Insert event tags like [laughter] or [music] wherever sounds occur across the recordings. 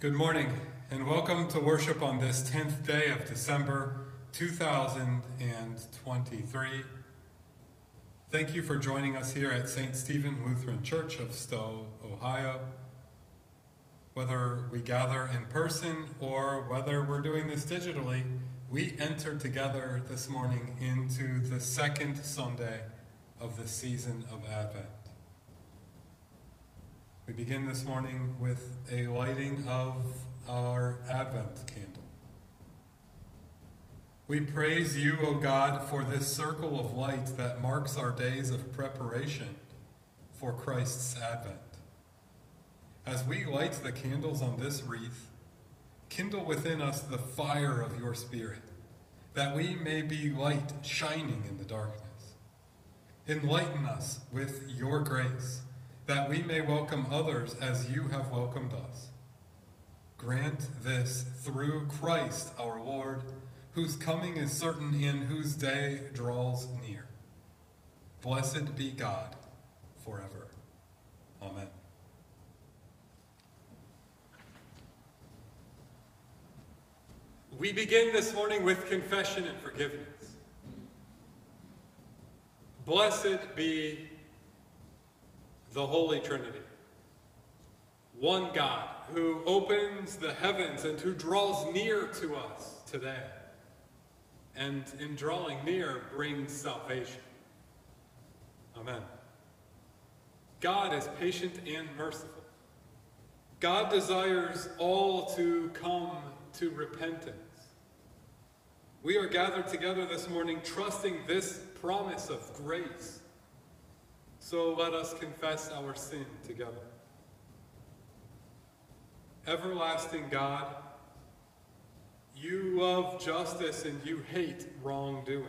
Good morning, and welcome to worship on this 10th day of December 2023. Thank you for joining us here at St. Stephen Lutheran Church of Stow, Ohio. Whether we gather in person or whether we're doing this digitally, we enter together this morning into the second Sunday of the season of Advent. We begin this morning with a lighting of our Advent candle. We praise you, O God, for this circle of light that marks our days of preparation for Christ's Advent. As we light the candles on this wreath, kindle within us the fire of your Spirit, that we may be light shining in the darkness. Enlighten us with your grace that we may welcome others as you have welcomed us. Grant this through Christ our Lord, whose coming is certain and whose day draws near. Blessed be God forever. Amen. We begin this morning with confession and forgiveness. Blessed be the Holy Trinity. One God who opens the heavens and who draws near to us today. And in drawing near brings salvation. Amen. God is patient and merciful. God desires all to come to repentance. We are gathered together this morning trusting this promise of grace so let us confess our sin together. Everlasting God, you love justice and you hate wrongdoing.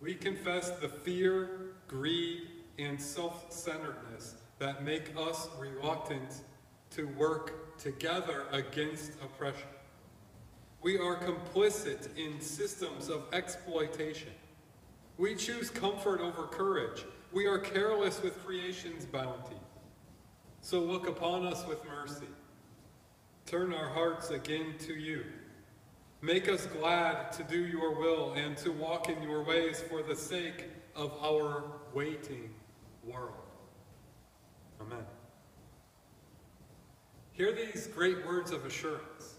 We confess the fear, greed, and self centeredness that make us reluctant to work together against oppression. We are complicit in systems of exploitation. We choose comfort over courage we are careless with creation's bounty. So look upon us with mercy. Turn our hearts again to you. Make us glad to do your will and to walk in your ways for the sake of our waiting world. Amen. Hear these great words of assurance.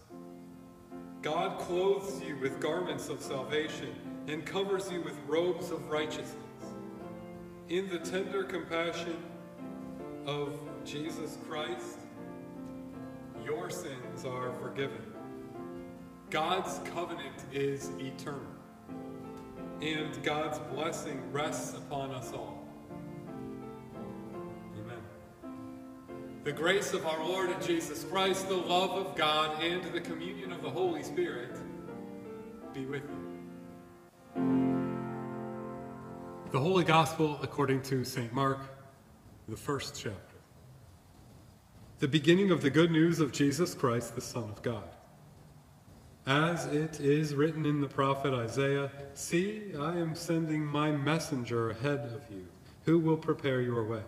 God clothes you with garments of salvation and covers you with robes of righteousness in the tender compassion of Jesus Christ, your sins are forgiven. God's covenant is eternal, and God's blessing rests upon us all. Amen. The grace of our Lord and Jesus Christ, the love of God, and the communion of the Holy Spirit be with you. The Holy Gospel according to St. Mark, the first chapter. The beginning of the good news of Jesus Christ, the Son of God. As it is written in the prophet Isaiah See, I am sending my messenger ahead of you, who will prepare your way.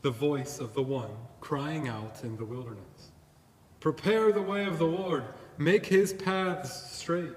The voice of the one crying out in the wilderness Prepare the way of the Lord, make his paths straight.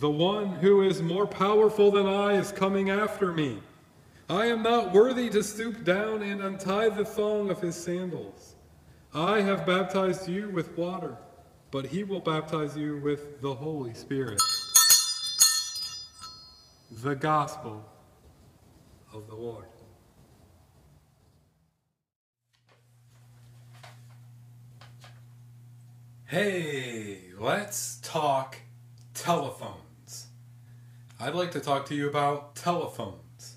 The one who is more powerful than I is coming after me. I am not worthy to stoop down and untie the thong of his sandals. I have baptized you with water, but he will baptize you with the Holy Spirit. The Gospel of the Lord. Hey, let's talk telephone. I'd like to talk to you about telephones.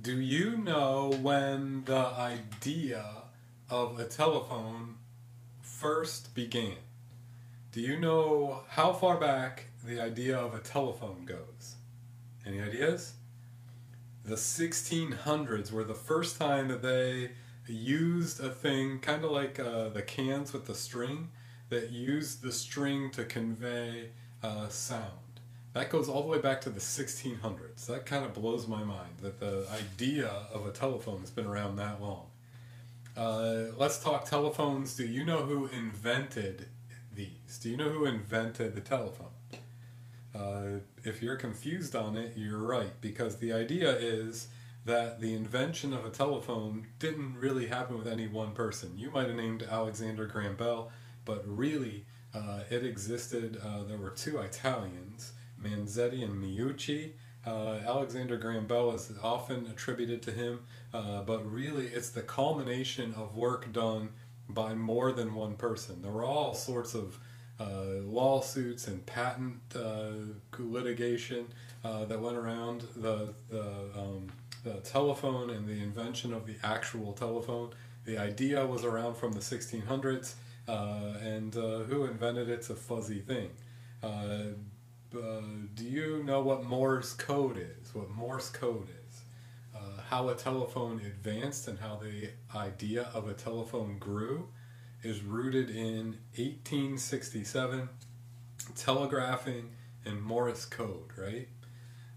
Do you know when the idea of a telephone first began? Do you know how far back the idea of a telephone goes? Any ideas? The 1600s were the first time that they used a thing kind of like uh, the cans with the string that used the string to convey uh, sound. That goes all the way back to the 1600s. That kind of blows my mind that the idea of a telephone has been around that long. Uh, let's talk telephones. Do you know who invented these? Do you know who invented the telephone? Uh, if you're confused on it, you're right, because the idea is that the invention of a telephone didn't really happen with any one person. You might have named Alexander Graham Bell, but really uh, it existed. Uh, there were two Italians, Manzetti and Meucci. Uh, Alexander Graham Bell is often attributed to him, uh, but really it's the culmination of work done by more than one person. There were all sorts of uh, lawsuits and patent uh, litigation that went around the, the um, the telephone and the invention of the actual telephone. The idea was around from the 1600s, uh, and uh, who invented it's a fuzzy thing. Uh, do you know what Morse code is? What Morse code is? Uh, how a telephone advanced and how the idea of a telephone grew is rooted in 1867 telegraphing and Morse code, right?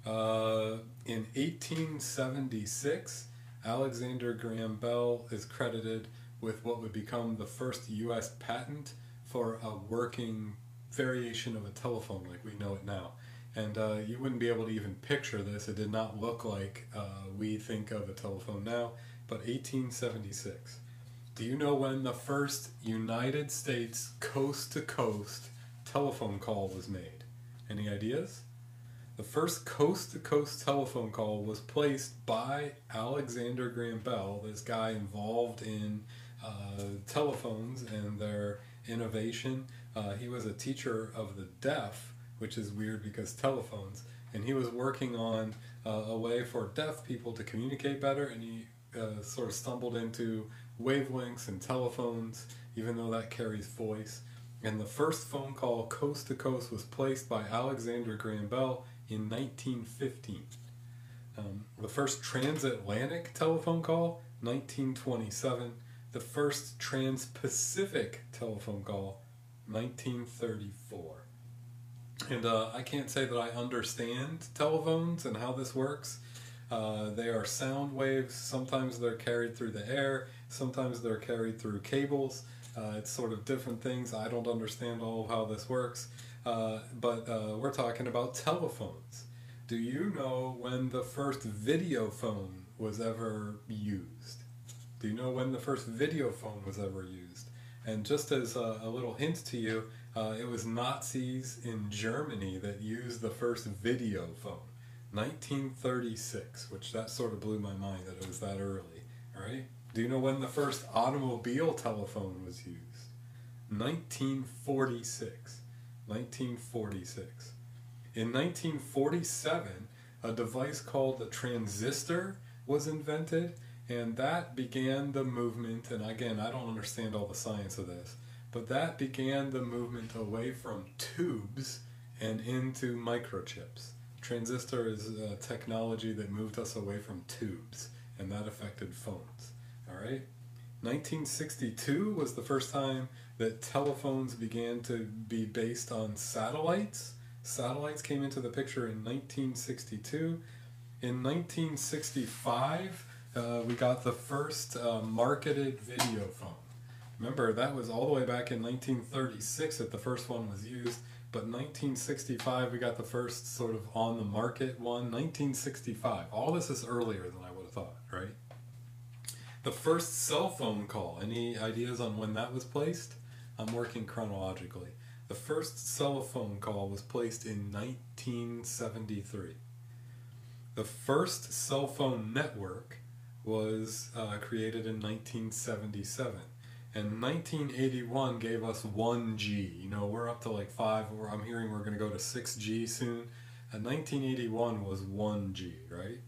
Uh, in 1876, Alexander Graham Bell is credited with what would become the first U.S. patent for a working variation of a telephone like we know it now. And uh, you wouldn't be able to even picture this. It did not look like uh, we think of a telephone now, but 1876. Do you know when the first United States coast to coast telephone call was made? Any ideas? The first coast to coast telephone call was placed by Alexander Graham Bell, this guy involved in uh, telephones and their innovation. Uh, he was a teacher of the deaf, which is weird because telephones, and he was working on uh, a way for deaf people to communicate better, and he uh, sort of stumbled into wavelengths and telephones, even though that carries voice. And the first phone call coast to coast was placed by Alexander Graham Bell in 1915. Um, the first transatlantic telephone call, 1927. The first trans-Pacific telephone call, 1934. And uh, I can't say that I understand telephones and how this works. Uh, they are sound waves. Sometimes they're carried through the air. Sometimes they're carried through cables. Uh, it's sort of different things. I don't understand all of how this works. Uh, but uh, we're talking about telephones. Do you know when the first video phone was ever used? Do you know when the first video phone was ever used? And just as a, a little hint to you, uh, it was Nazis in Germany that used the first video phone. 1936, which that sort of blew my mind that it was that early. All right? Do you know when the first automobile telephone was used? 1946. 1946. In 1947, a device called the transistor was invented, and that began the movement. And again, I don't understand all the science of this, but that began the movement away from tubes and into microchips. Transistor is a technology that moved us away from tubes, and that affected phones. All right? 1962 was the first time that telephones began to be based on satellites. Satellites came into the picture in 1962. In 1965, uh, we got the first uh, marketed video phone. Remember, that was all the way back in 1936 that the first one was used, but 1965 we got the first sort of on the market one. 1965. All this is earlier than I would have thought, right? The first cell phone call. Any ideas on when that was placed? I'm working chronologically. The first cell phone call was placed in 1973. The first cell phone network was uh, created in 1977. And 1981 gave us 1G. You know, we're up to like 5, or I'm hearing we're going to go to 6G soon. And 1981 was 1G, right?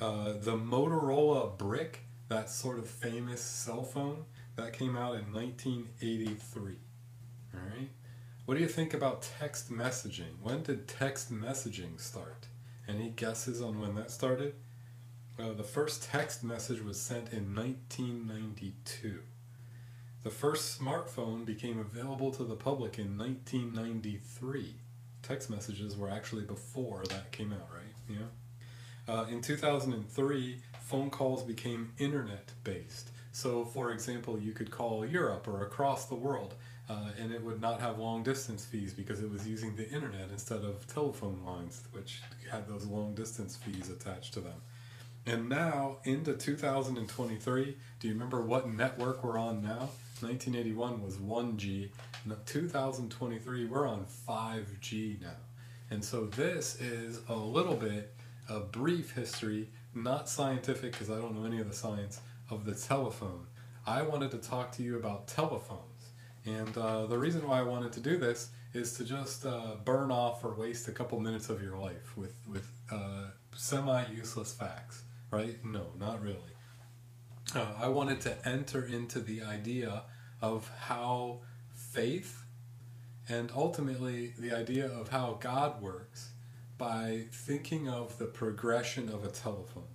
Uh, the Motorola brick that sort of famous cell phone that came out in 1983. All right. What do you think about text messaging? When did text messaging start? Any guesses on when that started? Well, the first text message was sent in 1992. The first smartphone became available to the public in 1993. Text messages were actually before that came out, right? Yeah. Uh, in 2003, phone calls became internet based. So, for example, you could call Europe or across the world, uh, and it would not have long distance fees because it was using the internet instead of telephone lines, which had those long distance fees attached to them. And now, into 2023, do you remember what network we're on now? 1981 was 1G. Now 2023, we're on 5G now. And so this is a little bit a brief history, not scientific because I don't know any of the science, of the telephone. I wanted to talk to you about telephones. And uh, the reason why I wanted to do this is to just uh, burn off or waste a couple minutes of your life with, with uh, semi useless facts, right? No, not really. Uh, I wanted to enter into the idea of how faith and ultimately the idea of how God works by thinking of the progression of a telephone.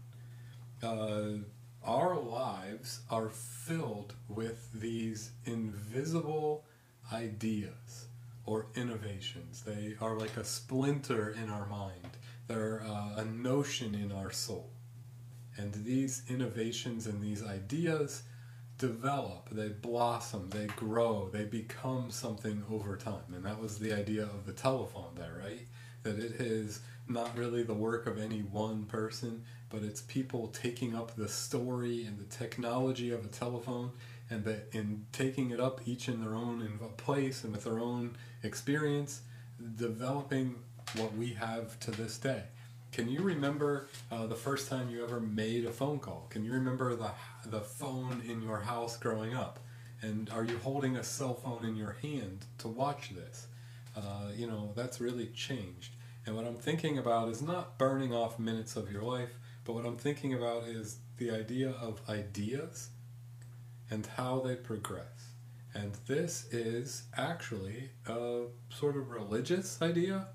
Uh, our lives are filled with these invisible ideas or innovations. They are like a splinter in our mind, they're uh, a notion in our soul. And these innovations and these ideas develop, they blossom, they grow, they become something over time. And that was the idea of the telephone there, right? That it is not really the work of any one person, but it's people taking up the story and the technology of a telephone and that in taking it up each in their own place and with their own experience, developing what we have to this day. Can you remember uh, the first time you ever made a phone call? Can you remember the, the phone in your house growing up? And are you holding a cell phone in your hand to watch this? Uh, you know, that's really changed. And what I'm thinking about is not burning off minutes of your life, but what I'm thinking about is the idea of ideas and how they progress. And this is actually a sort of religious idea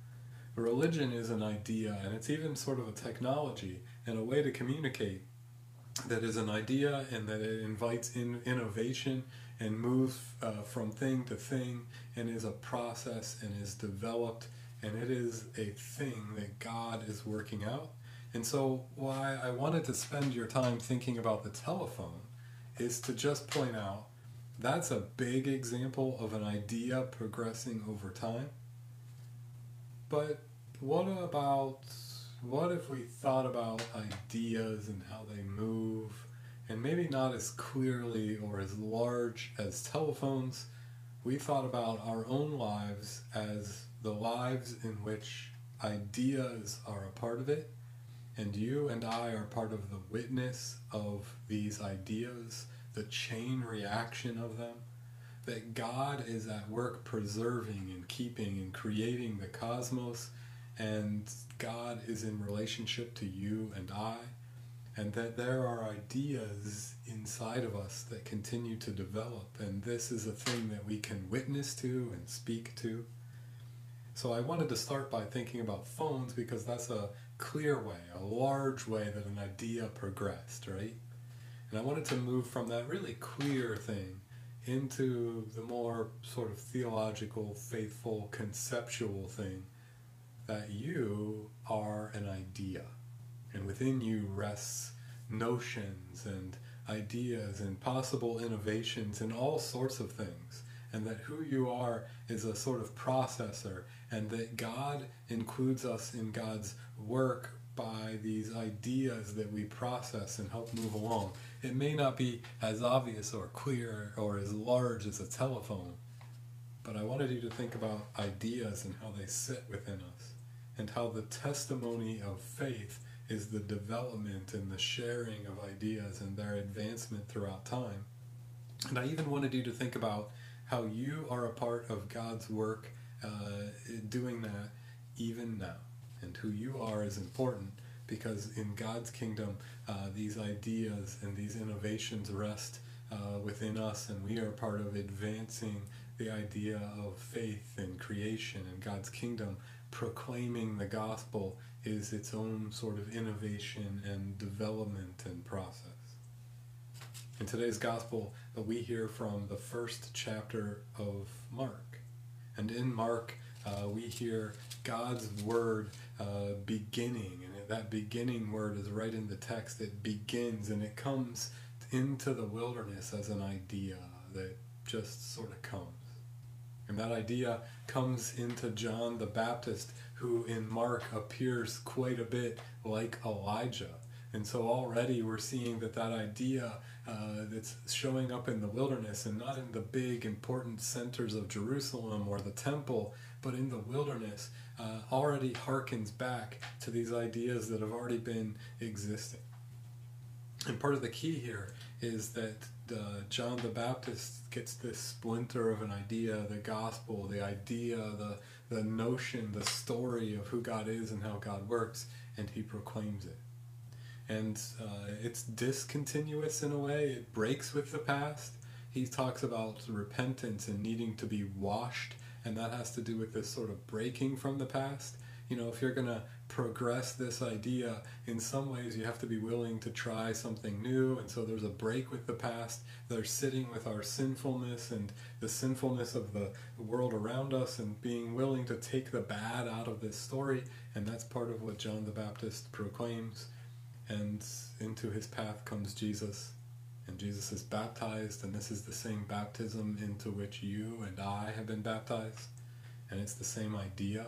Religion is an idea, and it's even sort of a technology and a way to communicate that is an idea and that it invites in innovation and moves uh, from thing to thing and is a process and is developed and it is a thing that God is working out. And so, why I wanted to spend your time thinking about the telephone is to just point out that's a big example of an idea progressing over time. But what about what if we thought about ideas and how they move, and maybe not as clearly or as large as telephones? We thought about our own lives as the lives in which ideas are a part of it, and you and I are part of the witness of these ideas, the chain reaction of them that God is at work preserving and keeping and creating the cosmos, and God is in relationship to you and I, and that there are ideas inside of us that continue to develop, and this is a thing that we can witness to and speak to. So I wanted to start by thinking about phones because that's a clear way, a large way that an idea progressed, right? And I wanted to move from that really clear thing into the more sort of theological, faithful, conceptual thing that you are an idea. And within you rests notions and ideas and possible innovations and all sorts of things. And that who you are is a sort of processor, and that God includes us in God's work by these ideas that we process and help move along. It may not be as obvious or clear or as large as a telephone, but I wanted you to think about ideas and how they sit within us, and how the testimony of faith is the development and the sharing of ideas and their advancement throughout time. And I even wanted you to think about how you are a part of God's work uh, doing that even now and who you are is important, because in God's kingdom, uh, these ideas and these innovations rest uh, within us, and we are part of advancing the idea of faith and creation and God's kingdom. Proclaiming the gospel is its own sort of innovation and development and process. In today's gospel, uh, we hear from the first chapter of Mark. And in Mark, uh, we hear God's word uh, beginning. And that beginning word is right in the text. It begins and it comes into the wilderness as an idea that just sort of comes. And that idea comes into John the Baptist, who in Mark appears quite a bit like Elijah. And so already we're seeing that that idea uh, that's showing up in the wilderness and not in the big important centers of Jerusalem or the temple, but in the wilderness, uh, already harkens back to these ideas that have already been existing. And part of the key here is that uh, John the Baptist gets this splinter of an idea, the gospel, the idea, the, the notion, the story of who God is and how God works, and he proclaims it and uh, it's discontinuous in a way. It breaks with the past. He talks about repentance and needing to be washed, and that has to do with this sort of breaking from the past. You know, if you're going to progress this idea, in some ways you have to be willing to try something new, and so there's a break with the past. They're sitting with our sinfulness and the sinfulness of the world around us, and being willing to take the bad out of this story, and that's part of what John the Baptist proclaims and into his path comes Jesus. And Jesus is baptized, and this is the same baptism into which you and I have been baptized. And it's the same idea.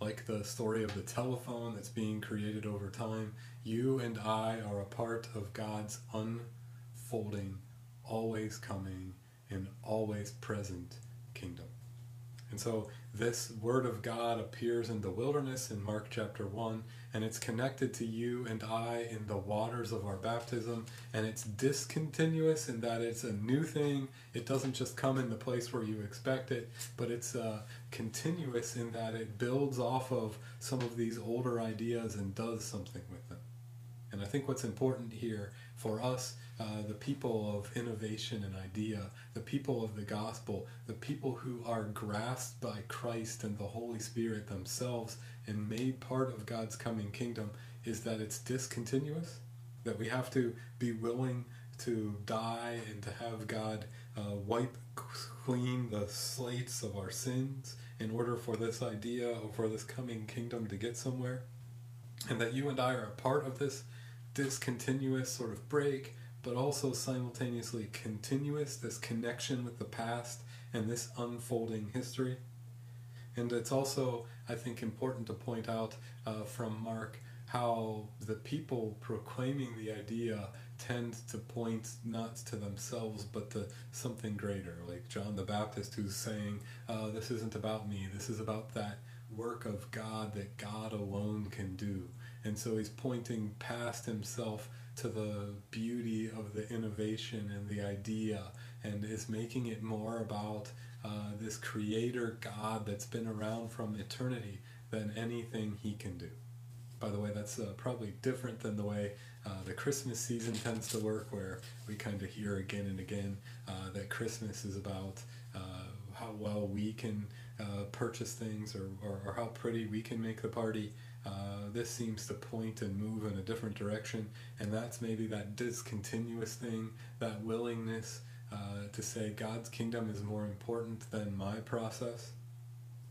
Like the story of the telephone that's being created over time, you and I are a part of God's unfolding, always coming, and always present kingdom. And so this word of God appears in the wilderness in Mark chapter 1, and it's connected to you and I in the waters of our baptism, and it's discontinuous in that it's a new thing. It doesn't just come in the place where you expect it, but it's uh, continuous in that it builds off of some of these older ideas and does something with them. And I think what's important here for us uh, the people of innovation and idea, the people of the gospel, the people who are grasped by Christ and the Holy Spirit themselves and made part of God's coming kingdom, is that it's discontinuous, that we have to be willing to die and to have God uh, wipe clean the slates of our sins in order for this idea or for this coming kingdom to get somewhere. And that you and I are a part of this discontinuous sort of break but also simultaneously continuous, this connection with the past and this unfolding history. And it's also, I think, important to point out uh, from Mark how the people proclaiming the idea tend to point not to themselves but to something greater, like John the Baptist, who's saying, uh, This isn't about me, this is about that work of God that God alone can do. And so he's pointing past himself to the beauty of the innovation and the idea and is making it more about uh, this creator God that's been around from eternity than anything he can do. By the way, that's uh, probably different than the way uh, the Christmas season tends to work, where we kind of hear again and again uh, that Christmas is about uh, how well we can uh, purchase things or, or, or how pretty we can make the party. Uh, this seems to point and move in a different direction, and that's maybe that discontinuous thing, that willingness uh, to say God's kingdom is more important than my process.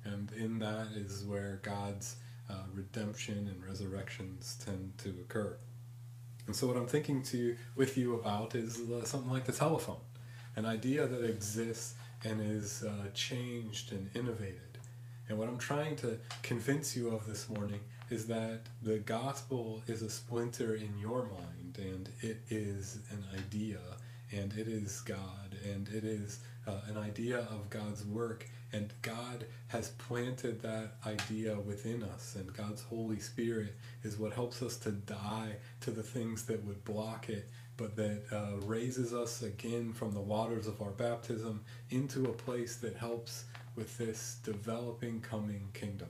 And in that is where God's uh, redemption and resurrections tend to occur. And so, what I'm thinking to with you about is uh, something like the telephone, an idea that exists and is uh, changed and innovated. And what I'm trying to convince you of this morning is that the gospel is a splinter in your mind and it is an idea and it is God and it is uh, an idea of God's work and God has planted that idea within us and God's Holy Spirit is what helps us to die to the things that would block it but that uh, raises us again from the waters of our baptism into a place that helps with this developing coming kingdom.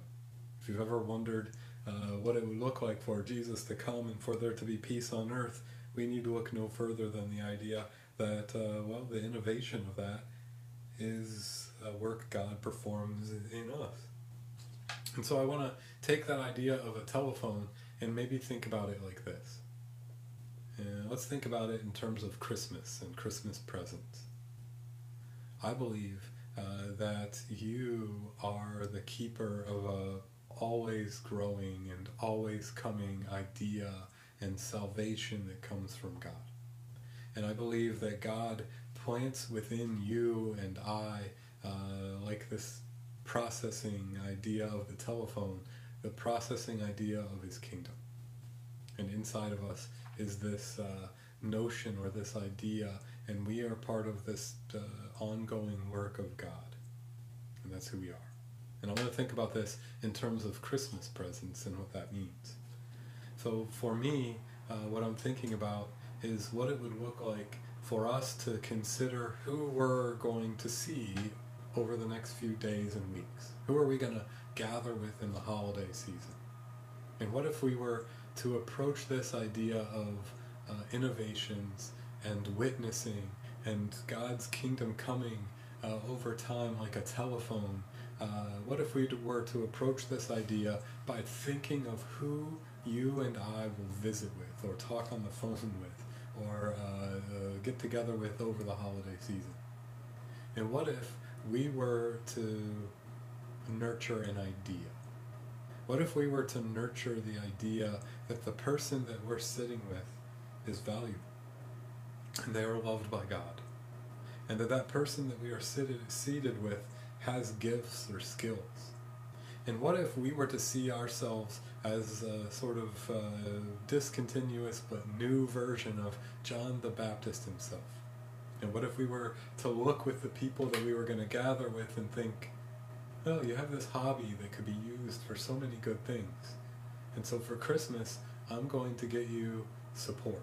If you've ever wondered uh, what it would look like for Jesus to come and for there to be peace on earth, we need to look no further than the idea that, uh, well, the innovation of that is a work God performs in us. And so I want to take that idea of a telephone and maybe think about it like this. And let's think about it in terms of Christmas and Christmas presents. I believe uh, that you are the keeper of a always growing and always coming idea and salvation that comes from God. And I believe that God plants within you and I, uh, like this processing idea of the telephone, the processing idea of his kingdom. And inside of us is this uh, notion or this idea, and we are part of this uh, ongoing work of God. And that's who we are. And I want to think about this in terms of Christmas presents and what that means. So for me, uh, what I'm thinking about is what it would look like for us to consider who we're going to see over the next few days and weeks. Who are we going to gather with in the holiday season? And what if we were to approach this idea of uh, innovations and witnessing and God's kingdom coming uh, over time like a telephone? Uh, what if we were to approach this idea by thinking of who you and I will visit with, or talk on the phone [laughs] with, or uh, uh, get together with over the holiday season? And what if we were to nurture an idea? What if we were to nurture the idea that the person that we're sitting with is valuable and they are loved by God? And that that person that we are seated, seated with has gifts or skills? And what if we were to see ourselves as a sort of uh, discontinuous but new version of John the Baptist himself? And what if we were to look with the people that we were going to gather with and think, oh, you have this hobby that could be used for so many good things. And so for Christmas, I'm going to get you support.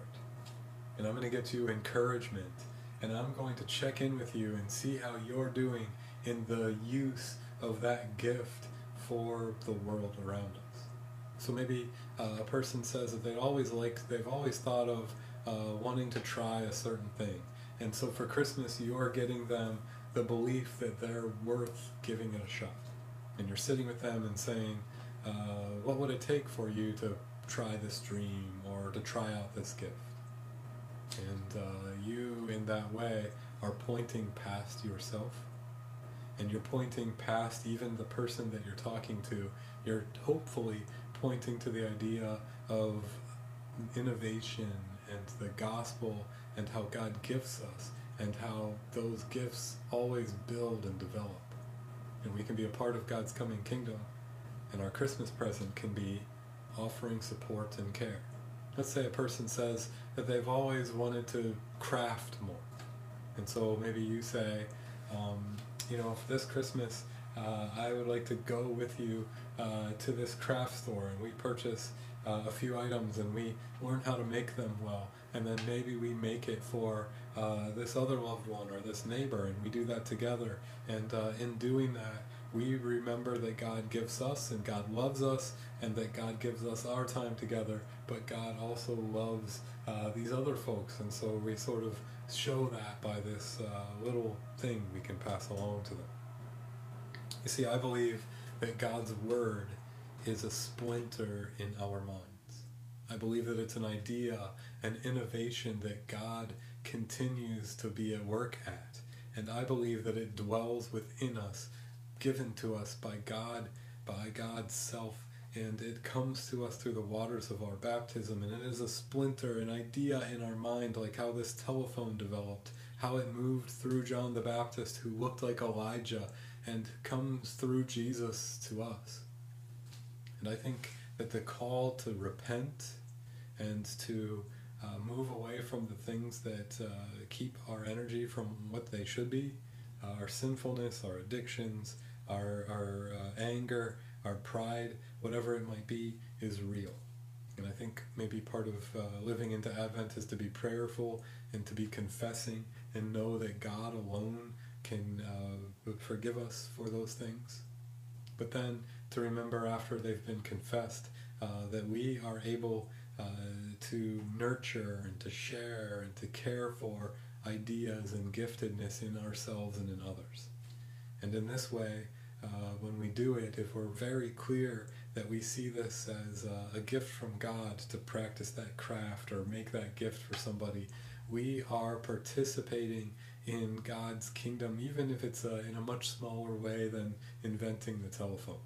And I'm going to get you encouragement. And I'm going to check in with you and see how you're doing in the use of that gift for the world around us. So maybe uh, a person says that they always like, they've always thought of uh, wanting to try a certain thing. And so for Christmas, you're getting them the belief that they're worth giving it a shot. And you're sitting with them and saying, uh, what would it take for you to try this dream or to try out this gift? And uh, you, in that way, are pointing past yourself. And you're pointing past even the person that you're talking to. You're hopefully pointing to the idea of innovation and the gospel and how God gifts us and how those gifts always build and develop. And we can be a part of God's coming kingdom, and our Christmas present can be offering support and care. Let's say a person says that they've always wanted to craft more. And so maybe you say, um, you know, this Christmas, uh, I would like to go with you uh, to this craft store and we purchase uh, a few items and we learn how to make them well. And then maybe we make it for uh, this other loved one or this neighbor, and we do that together. And uh, in doing that, we remember that God gives us and God loves us, and that God gives us our time together, but God also loves uh, these other folks. And so we sort of show that by this uh, little thing we can pass along to them. You see, I believe that God's Word is a splinter in our minds. I believe that it's an idea, an innovation that God continues to be at work at. And I believe that it dwells within us, given to us by God, by God's self, and it comes to us through the waters of our baptism. And it is a splinter, an idea in our mind, like how this telephone developed, how it moved through John the Baptist, who looked like Elijah, and comes through Jesus to us. And I think that the call to repent and to uh, move away from the things that uh, keep our energy from what they should be uh, our sinfulness, our addictions, our, our uh, anger, our pride, whatever it might be, is real. And I think maybe part of uh, living into Advent is to be prayerful and to be confessing and know that God alone can uh, forgive us for those things. But then to remember after they've been confessed uh, that we are able uh, to nurture and to share and to care for ideas and giftedness in ourselves and in others. And in this way, uh, when we do it, if we're very clear that we see this as a, a gift from God to practice that craft or make that gift for somebody, we are participating in God's kingdom, even if it's uh, in a much smaller way than inventing the telephone.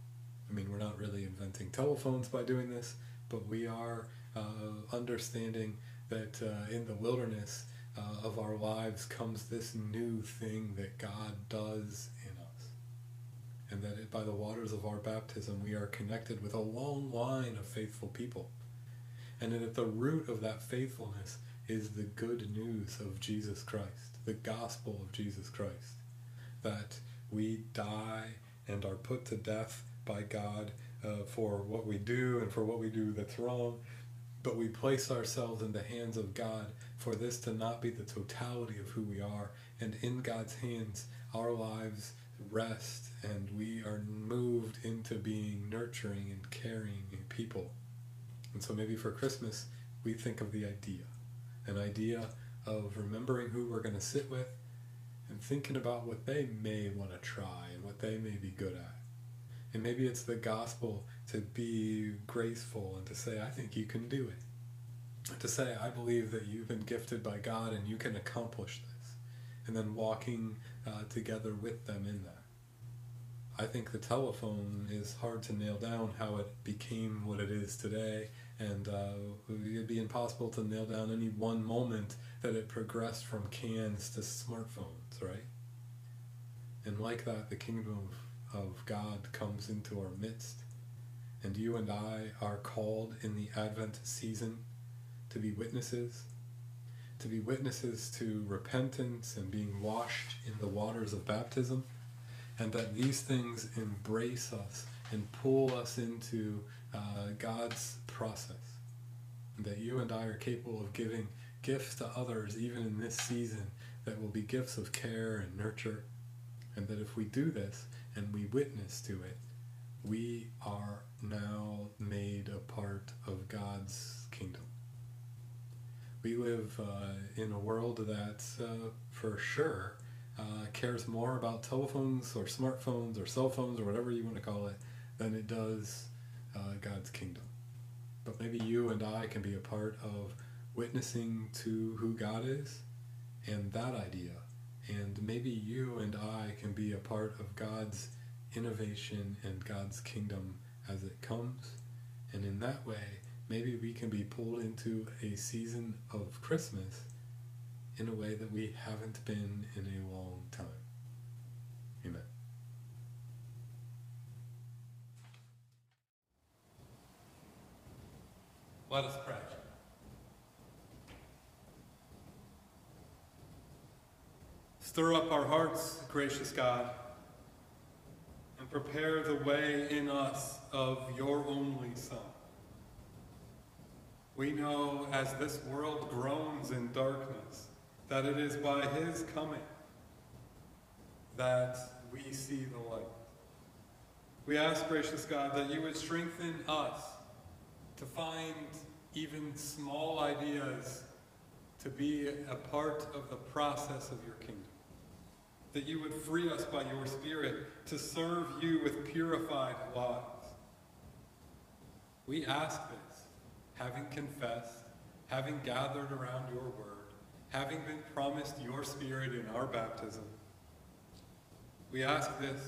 I mean, we're not really inventing telephones by doing this, but we are uh, understanding that uh, in the wilderness uh, of our lives comes this new thing that God does. And that by the waters of our baptism, we are connected with a long line of faithful people. And that at the root of that faithfulness is the good news of Jesus Christ, the gospel of Jesus Christ. That we die and are put to death by God uh, for what we do and for what we do that's wrong, but we place ourselves in the hands of God for this to not be the totality of who we are. And in God's hands, our lives rest and we are moved into being nurturing and caring people. And so maybe for Christmas, we think of the idea an idea of remembering who we're going to sit with and thinking about what they may want to try and what they may be good at. And maybe it's the gospel to be graceful and to say, I think you can do it. To say, I believe that you've been gifted by God and you can accomplish this. And then walking uh, together with them in that. I think the telephone is hard to nail down how it became what it is today, and uh, it'd be impossible to nail down any one moment that it progressed from cans to smartphones, right? And like that, the kingdom of, of God comes into our midst, and you and I are called in the Advent season to be witnesses, to be witnesses to repentance and being washed in the waters of baptism and that these things embrace us and pull us into uh, God's process. And that you and I are capable of giving gifts to others, even in this season, that will be gifts of care and nurture. And that if we do this and we witness to it, we are now made a part of God's kingdom. We live uh, in a world that, uh, for sure, uh, cares more about telephones or smartphones or cell phones or whatever you want to call it than it does uh, God's kingdom. But maybe you and I can be a part of witnessing to who God is and that idea. And maybe you and I can be a part of God's innovation and God's kingdom as it comes. And in that way, maybe we can be pulled into a season of Christmas in a way that we haven't been in a long time. Amen. Let us pray. Stir up our hearts, gracious God, and prepare the way in us of your only Son. We know as this world groans in darkness, that it is by his coming that we see the light. We ask, gracious God, that you would strengthen us to find even small ideas to be a part of the process of your kingdom. That you would free us by your Spirit to serve you with purified lives. We ask this, having confessed, having gathered around your word, having been promised your Spirit in our baptism, we ask this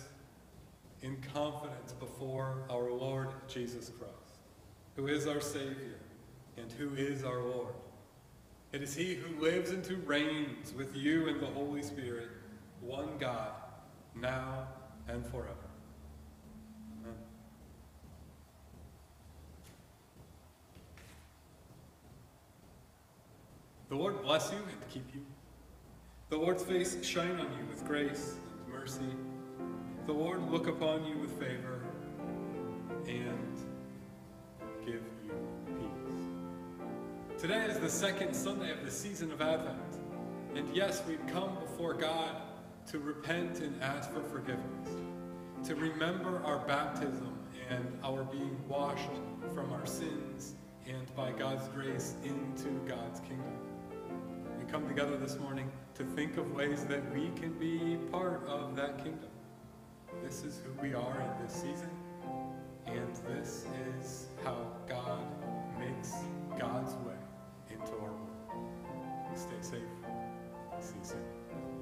in confidence before our Lord Jesus Christ, who is our Savior and who is our Lord. It is He who lives and who reigns with you and the Holy Spirit, one God, now and forever. The Lord bless you and keep you. The Lord's face shine on you with grace and mercy. The Lord look upon you with favor and give you peace. Today is the second Sunday of the season of Advent. And yes, we've come before God to repent and ask for forgiveness, to remember our baptism and our being washed from our sins and by God's grace into God's kingdom come together this morning to think of ways that we can be part of that kingdom. This is who we are in this season, and this is how God makes God's way into our world. Stay safe. See you soon.